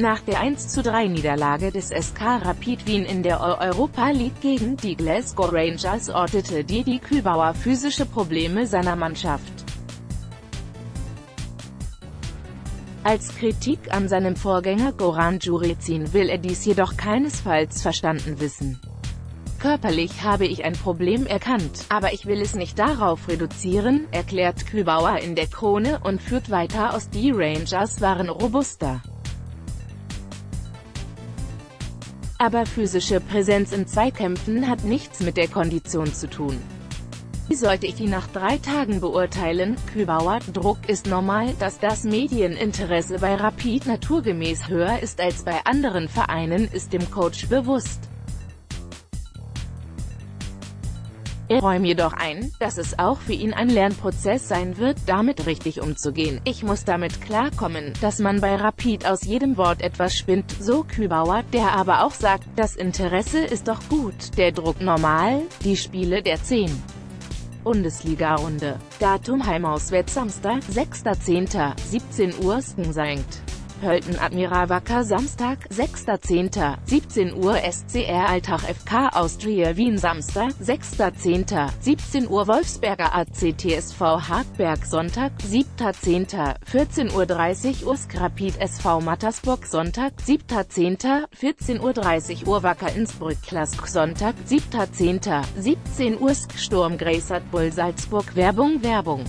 Nach der 1:3-Niederlage des SK Rapid Wien in der Europa League gegen die Glasgow Rangers ortete Didi Kübauer physische Probleme seiner Mannschaft. Als Kritik an seinem Vorgänger Goran Djuricin will er dies jedoch keinesfalls verstanden wissen. Körperlich habe ich ein Problem erkannt, aber ich will es nicht darauf reduzieren, erklärt Kübauer in der Krone und führt weiter aus die Rangers waren robuster. Aber physische Präsenz in Zweikämpfen hat nichts mit der Kondition zu tun. Wie sollte ich die nach drei Tagen beurteilen? Kübauer, Druck ist normal, dass das Medieninteresse bei Rapid naturgemäß höher ist als bei anderen Vereinen, ist dem Coach bewusst. Er räumt jedoch ein, dass es auch für ihn ein Lernprozess sein wird, damit richtig umzugehen. Ich muss damit klarkommen, dass man bei Rapid aus jedem Wort etwas spinnt, so Kübauer, der aber auch sagt, das Interesse ist doch gut, der Druck normal, die Spiele der 10. Bundesliga-Runde. Datum Heimauswärts Samstag, 6.10. 17 Uhr Sankt. Pölten Admiral Wacker Samstag, 6.10., 17 Uhr SCR Alltag FK Austria Wien Samstag, 6.10., 17 Uhr Wolfsberger ACTSV Hartberg Sonntag, 7.10., 14.30 Uhr Skrapit SV Mattersburg Sonntag, 7.10., 14.30 Uhr Wacker Innsbruck Klask Sonntag, 7.10., 17 Uhr Sturm Greisat Bull Salzburg Werbung Werbung